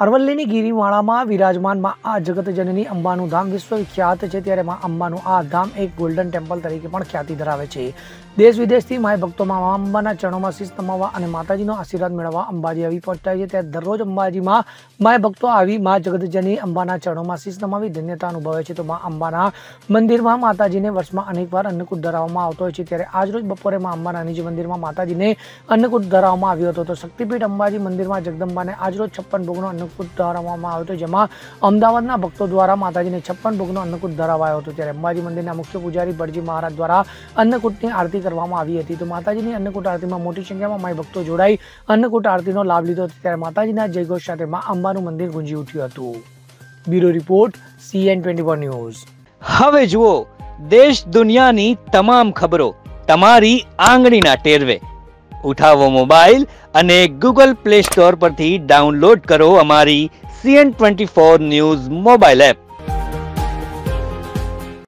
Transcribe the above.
અરવલ્લીની ગિરિમાળામાં વિરાજમાનમાં આ જગતજનની અંબાનું ધામ વિશ્વવિખ્યાત છે. ત્યારે માં અંબાનું આ ધામ એક ગોલ્ડન ટેમ્પલ તરીકે પણ ખ્યાતિ ધરાવે છે. દેશ વિદેશથી માય ભક્તોમાં મા અંબાના ચરણોમાં શીશ નમાવવા અને માતાજીનો આશીર્વાદ મેળવવા અંબાજી આવી પહોંચતા છે. ત્યારે દરરોજ અંબાજીમાં માય ભક્તો આવી મા જગતજની અંબાના ચરણોમાં શીશ નમાવી ધન્યતા અનુભવે છે. તો મા અંબાના મંદિરમાં માતાજીને વર્ષમાં અનેકવાર અન્નકૂટ ધરાવવામાં આવતો હોય છે. ત્યારે આજરોજ બપોરે મા અંબાના નિજ મંદિરમાં માતાજીને અન્નકૂટ ધરાવવામાં આવ્યો હતો. તો શક્તિપીઠ અંબાજી મંદિરમાં જગદંબાને આજરોજ છપ્પન ભોગનો અન્નકૂટ ધરાવવામાં આવ્યો હતો, જેમાં અમદાવાદના ભક્તો દ્વારા માતાજીને છપ્પન ભોગનો અન્નકૂટ ધરાવાયો હતો. ત્યારે અંબાજી મંદિરના મુખ્ય પૂજારી ભટજી મહારાજ દ્વારા અન્નકૂટની આરતી કરવામાં આવી હતી. તો માતાજીની અન્નકૂટ આરતીમાં મોટી સંખ્યામાં માય ભક્તો જોડાઈ અન્નકૂટ આરતીનો લાભ લીધો હતો. ત્યારે માતાજીના જયઘોષ સાથે મા અંબાનું મંદિર ગુંજી ઉઠ્યું હતું. Bureau report, CN twenty news. હવે જુઓ, દેશ દુનિયાની તમામ ખબરો તમારી આંગળીના ટેરવે. ઉઠાવો મોબાઈલ અને ગૂગલ પ્લે સ્ટોર પરથી ડાઉનલોડ કરો અમારી CN twenty four news mobile app.